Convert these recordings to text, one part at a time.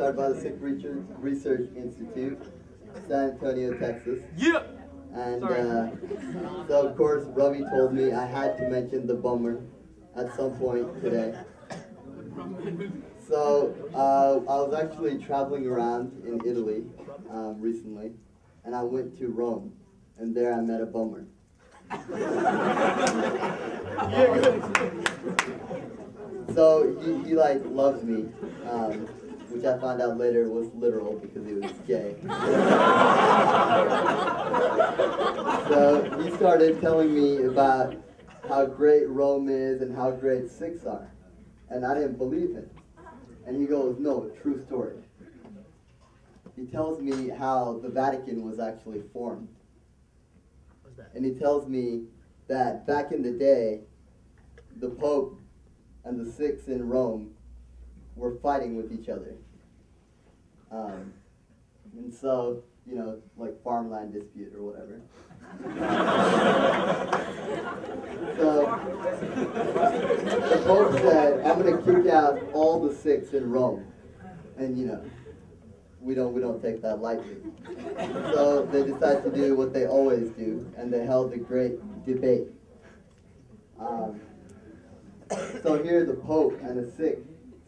started by the Sikh Research, Research Institute, San Antonio, Texas. Yeah. And uh, so, of course, Ravi told me I had to mention the bummer at some point today. So, uh, I was actually traveling around in Italy um, recently, and I went to Rome, and there I met a bummer. so he, he like loves me, um, which I found out later was literal because he was gay. so he started telling me about how great Rome is and how great Sikhs are, and I didn't believe him. And he goes, "No, true story." He tells me how the Vatican was actually formed. And he tells me that back in the day, the Pope and the Sikhs in Rome were fighting with each other. Um, and so, you know, like farmland dispute or whatever. so, the Pope said, I'm going to kick out all the Sikhs in Rome. And, you know, we don't we don't take that lightly. So they decided to do what they always do, and they held a great debate. Um, so here the Pope and the Sikh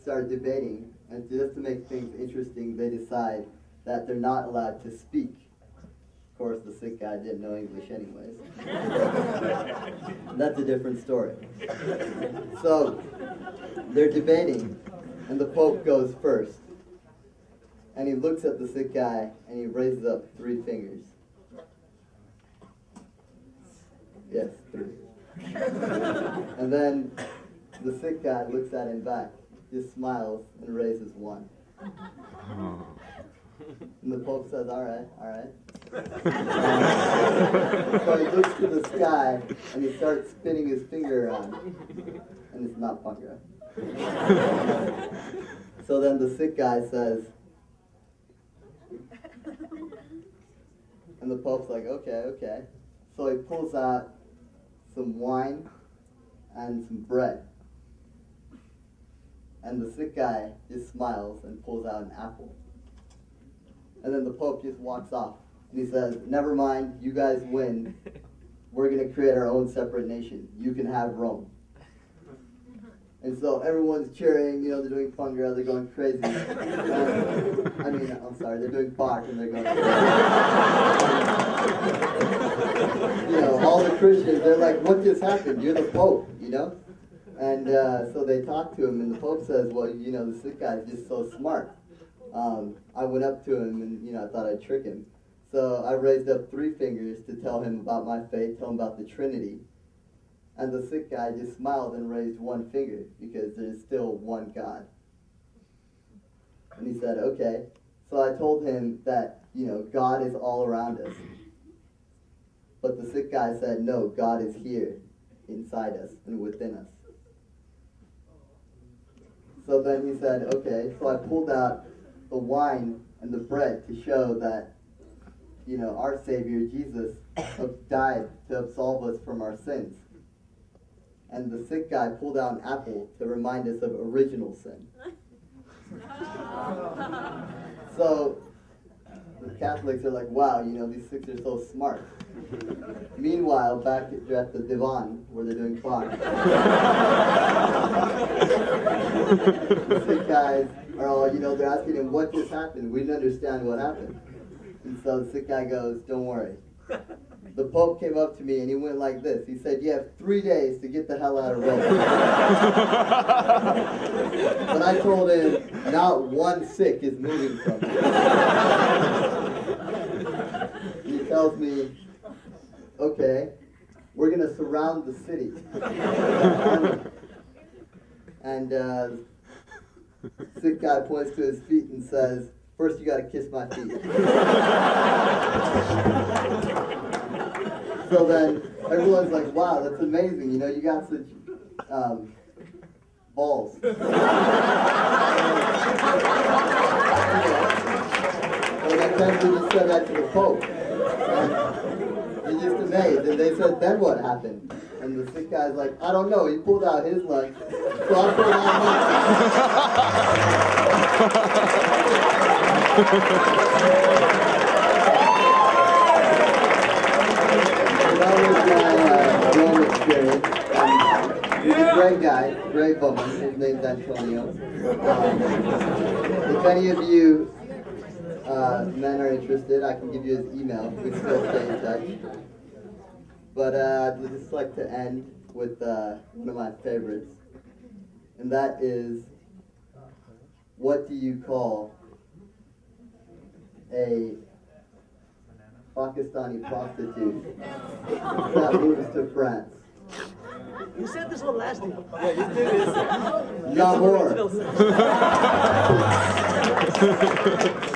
start debating, and just to make things interesting, they decide that they're not allowed to speak. Of course, the Sikh guy didn't know English anyways. That's a different story. So they're debating, and the Pope goes first and he looks at the Sikh guy and he raises up three fingers. Yes, three. and then the Sikh guy looks at him back, just smiles and raises one. And the Pope says, all right, all right. so he looks to the sky and he starts spinning his finger around. And it's not Bhangra. so then the Sikh guy says, and the Pope's like, okay, okay. So he pulls out some wine and some bread. And the Sikh guy just smiles and pulls out an apple. And then the Pope just walks off. And he says, never mind, you guys win. We're going to create our own separate nation. You can have Rome. And so everyone's cheering, you know, they're doing Bhangra, they're going crazy. I mean, I'm sorry, they're doing Bach and they're going crazy. you know, all the Christians, they're like, what just happened? You're the Pope, you know? And uh, so they talk to him, and the Pope says, well, you know, Sikh guy's just so smart. Um, I went up to him, and, you know, I thought I'd trick him. So I raised up three fingers to tell him about my faith, tell him about the Trinity. And the Sikh guy just smiled and raised one finger because there's still one God. And he said, okay. So I told him that, you know, God is all around us. But the Sikh guy said, no, God is here inside us and within us. So then he said, okay. So I pulled out the wine and the bread to show that, you know, our Savior, Jesus, died to absolve us from our sins and the Sikh guy pulled out an apple to remind us of original sin. so the Catholics are like, wow, you know, these Sikhs are so smart. Meanwhile, back at the divan where they're doing Bach, the Sikh guys are all, you know, they're asking him what just happened. We didn't understand what happened. And so the Sikh guy goes, don't worry the Pope came up to me and he went like this. He said, You have three days to get the hell out of Rome. but I told him, Not one Sikh is moving from me. he tells me, Okay, we're going to surround the city. and uh, Sikh guy points to his feet and says, First, you got to kiss my feet. so then everyone's like, wow, that's amazing. You know, you got such um, balls. and I eventually just said that to the Pope. And he's just amazed. And they said, then what happened? And the Sikh guy's like, I don't know. He pulled out his lunch. So I pulled out mine. that was my uh, Rome. Um, he's a great guy, great woman. His name's Antonio. Um, if any of you uh, men are interested, I can give you his email. We still stay in touch. But uh, I'd just like to end with uh, one of my favorites, and that is, what do you call a Pakistani prostitute that moves to France? You said this one last time. Yeah, you did this. Lahore. Still said.